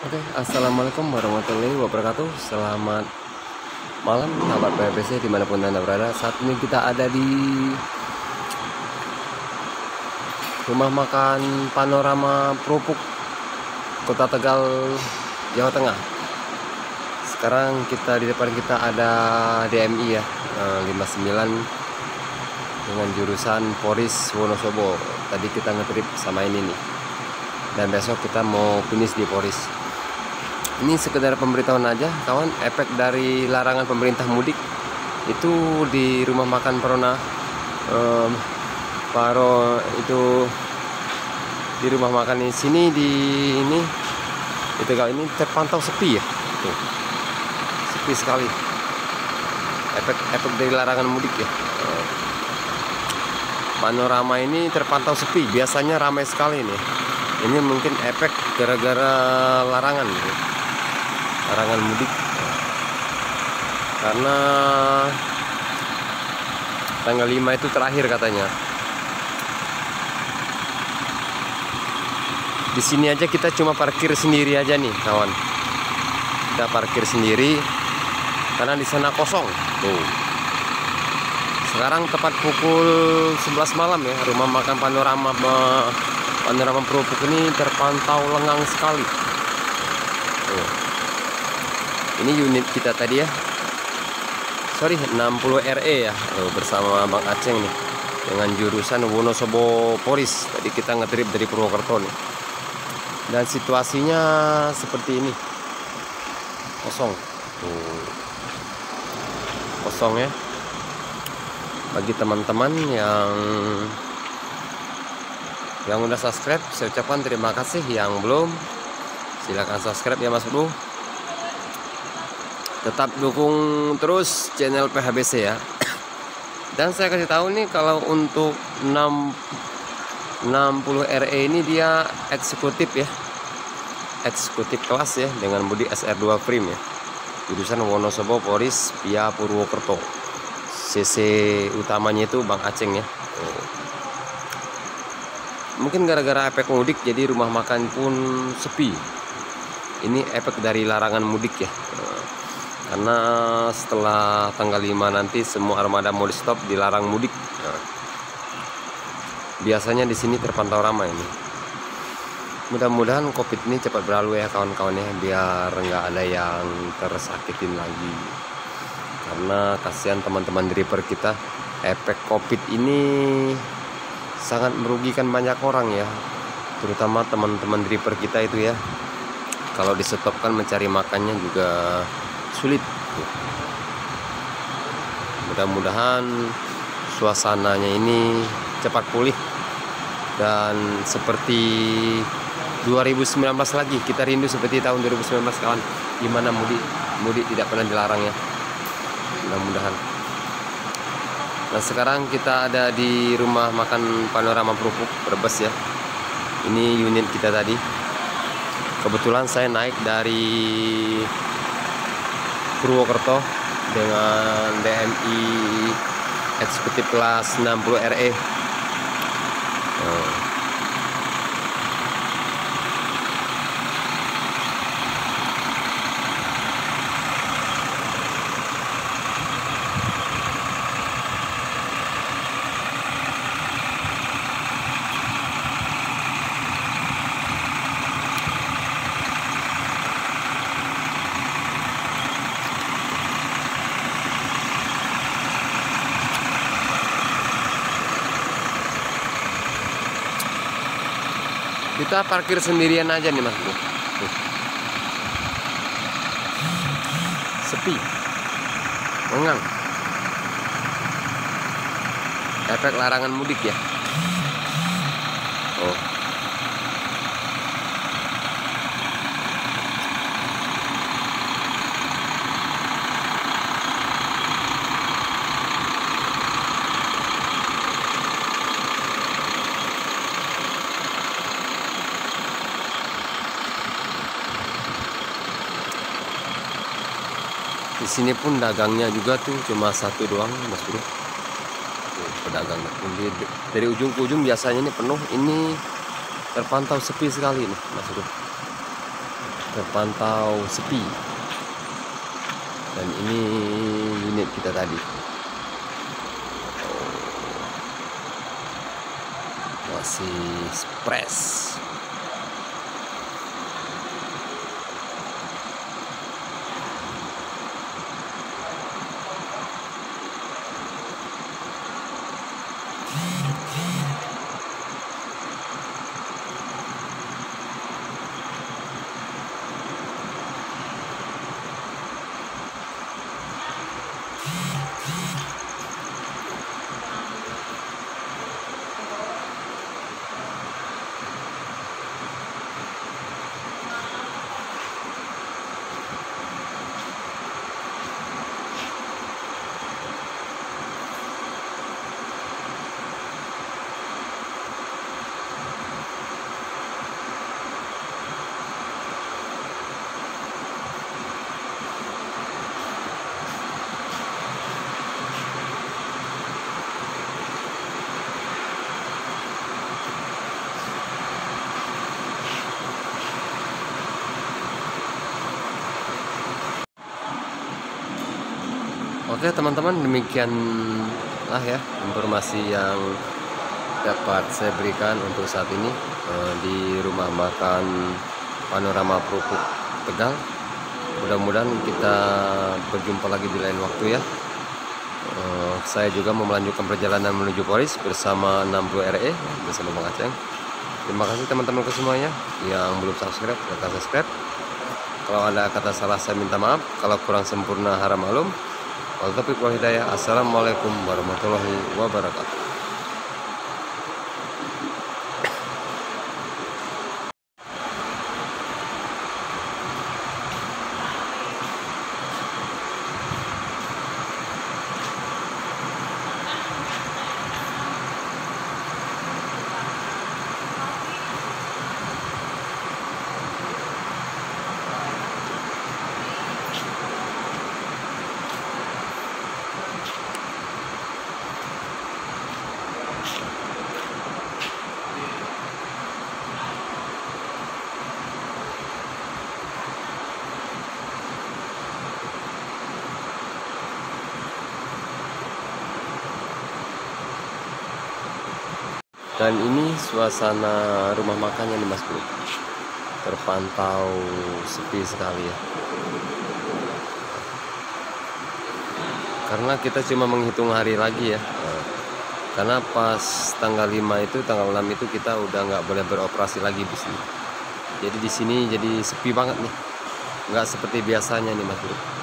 Oke, assalamualaikum warahmatullahi wabarakatuh. Selamat malam, sahabat PPC di mana pun anda berada. Saat ini kita ada di rumah makan Panorama Propuk, Kota Tegal, Jawa Tengah. Sekarang kita di depan kita ada DMI ya, 59 eh, dengan jurusan Poris Wonosobo. Tadi kita ngetrip sama ini nih. Dan besok kita mau finish di Poris ini sekedar pemberitahuan aja kawan. Efek dari larangan pemerintah mudik itu di rumah makan Perona um, Paro itu di rumah makan di sini di ini itu kalau ini terpantau sepi ya. Tuh. Sepi sekali. Efek efek dari larangan mudik ya. Panorama ini terpantau sepi. Biasanya ramai sekali nih. Ini mungkin efek gara-gara larangan. gitu larangan mudik. Karena tanggal 5 itu terakhir katanya. Di sini aja kita cuma parkir sendiri aja nih kawan. Kita parkir sendiri karena di sana kosong. Tuh. Sekarang tepat pukul 11 malam ya rumah makan panorama panorama Perupuk ini terpantau lengang sekali ini unit kita tadi ya. Sorry 60 RE ya. Bersama Bang Aceng nih. Dengan jurusan Wonosobo Poris tadi kita ngetrip dari Purwokerto nih. Dan situasinya seperti ini. Kosong. Oh. kosong ya. Bagi teman-teman yang yang udah subscribe saya ucapkan terima kasih. Yang belum silahkan subscribe ya mas bro tetap dukung terus channel PHBC ya. Dan saya kasih tahu nih kalau untuk 6 60 RE ini dia eksekutif ya. Eksekutif kelas ya dengan bodi SR2 frame ya. Jurusan Wonosobo Poris via Purwokerto. CC utamanya itu Bang Aceng ya. Mungkin gara-gara efek mudik jadi rumah makan pun sepi. Ini efek dari larangan mudik ya karena setelah tanggal 5 nanti semua armada mau di stop dilarang mudik. Nah, biasanya di sini terpantau ramai ini. Mudah-mudahan covid ini cepat berlalu ya kawan-kawan ya biar nggak ada yang tersakitin lagi. Karena kasihan teman-teman driver kita efek covid ini sangat merugikan banyak orang ya. Terutama teman-teman driver kita itu ya. Kalau disetopkan mencari makannya juga sulit. Mudah-mudahan suasananya ini cepat pulih. Dan seperti 2019 lagi kita rindu seperti tahun 2019 kawan. Gimana mudik mudik tidak pernah dilarang ya. Mudah-mudahan. Nah sekarang kita ada di rumah makan panorama Perupuk Brebes ya. Ini unit kita tadi. Kebetulan saya naik dari Purwokerto dengan DMI eksekutif kelas 60 RE. Oh. Kita parkir sendirian aja nih mas Tuh. sepi. Mengang efek larangan mudik ya. Oh sini pun dagangnya juga tuh cuma satu doang mas bro. Pedagang. Dari, dari ujung ke ujung biasanya ini penuh. Ini terpantau sepi sekali nih mas bro. Terpantau sepi. Dan ini unit kita tadi. Masih spres Oke teman-teman demikian lah ya informasi yang dapat saya berikan untuk saat ini eh, di rumah makan Panorama Prupuk Tegal. Mudah-mudahan kita berjumpa lagi di lain waktu ya. Eh, saya juga mau melanjutkan perjalanan menuju Polis bersama 60 RE bersama Bang Aceng. Terima kasih teman-teman semuanya yang belum subscribe, silahkan subscribe. Kalau ada kata salah saya minta maaf. Kalau kurang sempurna haram malum. Assalamualaikum warahmatullahi wabarakatuh. Dan ini suasana rumah makannya nih mas bro. Terpantau sepi sekali ya. Karena kita cuma menghitung hari lagi ya. Karena pas tanggal 5 itu tanggal 6 itu kita udah nggak boleh beroperasi lagi di sini. Jadi di sini jadi sepi banget nih. Nggak seperti biasanya nih mas bro